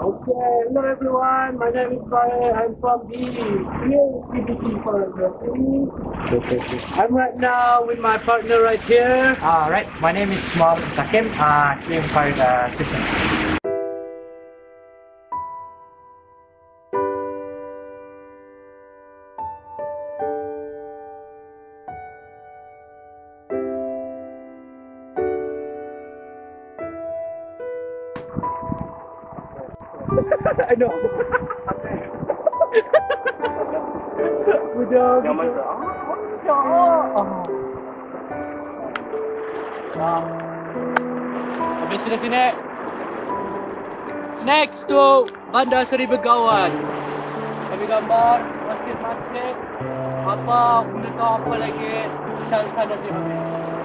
Okay, hello everyone. My name is Brian. I'm from the CBT Photography. I'm right now with my partner right here. Uh, right, my name is Mohammed Sakim, uh, Team Fire uh, System. I know. Udah. Nyaman gitu. tak? Ah. Habis sudah sini. Next to Bandar Seri Begawan. Kami gambar masjid-masjid. Apa, boleh tahu apa lagi. Cari sana di habis.